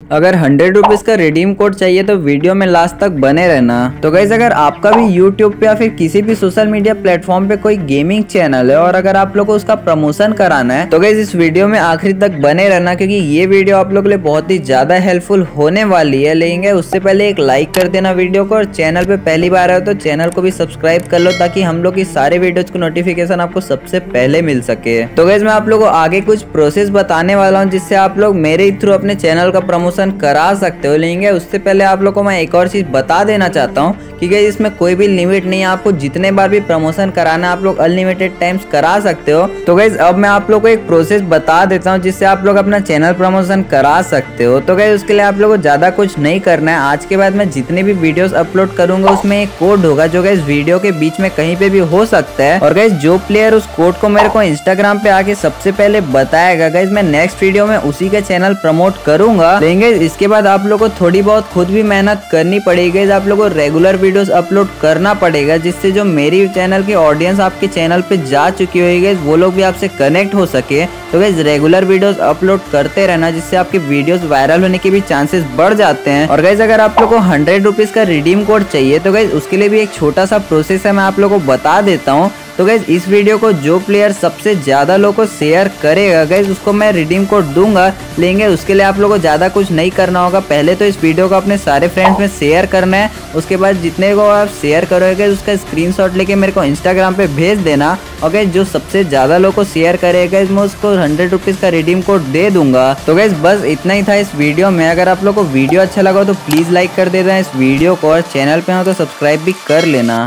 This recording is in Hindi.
अगर हंड्रेड रुपीज़ का रिडीम कोड चाहिए तो वीडियो में लास्ट तक बने रहना। तो गैस अगर आपका भी यूट्यूब पे या फिर किसी भी सोशल मीडिया प्लेटफॉर्म पे कोई गेमिंग चैनल है और अगर आप लोग को उसका प्रमोशन कराना है तो गैस इस वीडियो में आखिरी तक बने रहना क्योंकि ये वीडियो आप लोग के लिए बहुत ही ज़्यादा हेल्पफुल होने वाली है। लेकिन उससे पहले एक लाइक कर देना वीडियो को और चैनल पे पहली बार आए तो चैनल को भी सब्सक्राइब कर लो ताकि हम लोग की सारे वीडियोज़ को नोटिफिकेशन आपको सबसे पहले मिल सके। तो गैस मैं आप लोग को आगे कुछ प्रोसेस बताने वाला हूँ जिससे आप लोग मेरे थ्रू अपने चैनल का प्रमोशन करा सकते सकते हो लेंगे। उससे पहले आप लोग को मैं एक और चीज़ बता देना चाहता हूँ। कि गई इसमें कोई भी लिमिट नहीं है आपको जितने बार भी प्रमोशन कराना आप लोग अनलिमिटेड टाइम्स करा सकते हो। तो गई अब मैं आप लोग को एक प्रोसेस बता देता हूँ, जिससे आप लोग अपना चैनल प्रमोशन करा सकते हो। तो गई उसके लिए आप लोग को ज़्यादा कुछ नहीं करना है। आज के बाद मैं जितने भी वीडियोस अपलोड करूँगा, उसमें एक कोड होगा, जो गई वीडियो के बीच में कहीं पे भी हो सकता है। और गई जो प्लेयर उस कोड को मेरे को इंस्टाग्राम पे आके सबसे पहले बताएगा गई मैं नेक्स्ट वीडियो में उसी का चैनल प्रमोट करूँगा। लेंगे इसके बाद आप लोग को थोड़ी बहुत खुद भी मेहनत करनी पड़ेगी। आप लोग को रेगुलर वीडियोस अपलोड करना पड़ेगा, जिससे जो मेरी चैनल के ऑडियंस आपके चैनल पे जा चुकी होगी वो लोग भी आपसे कनेक्ट हो सके। तो गैस रेगुलर वीडियोस अपलोड करते रहना, जिससे आपके वीडियोस वायरल होने के भी चांसेस बढ़ जाते हैं। और गैस अगर आप लोग को हंड्रेड रुपीज़ का रिडीम कोड चाहिए तो गैस उसके लिए भी एक छोटा सा प्रोसेस है, मैं आप लोग को बता देता हूँ। तो गैस इस वीडियो को जो प्लेयर सबसे ज़्यादा लोग को शेयर करेगा गैस उसको मैं रिडीम कोड दूँगा। लेंगे, उसके लिए आप लोगों को ज़्यादा कुछ नहीं करना होगा। पहले तो इस वीडियो को अपने सारे फ्रेंड्स में शेयर करना है। उसके बाद जितने को आप शेयर करोगे उसका स्क्रीनशॉट लेके मेरे को इंस्टाग्राम पे भेज देना। और गैस जो सबसे ज़्यादा लोग को शेयर करेगा मैं उसको हंड्रेड रुपीज़ का रिडीम कोड दे दूँगा। तो गैस बस इतना ही था इस वीडियो में। अगर आप लोग को वीडियो अच्छा लगा तो प्लीज़ लाइक कर देना। इस वीडियो को और चैनल पे हो तो सब्सक्राइब भी कर लेना।